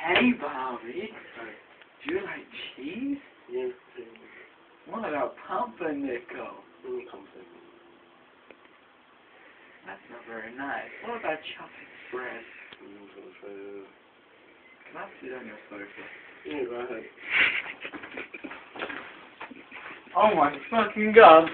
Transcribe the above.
Hey, Bobby. Do you like cheese? Yeah. What about pumpernickel? That's not very nice. What about chocolate spread? Can I sit on your sofa? Yeah, go ahead. Oh my fucking god.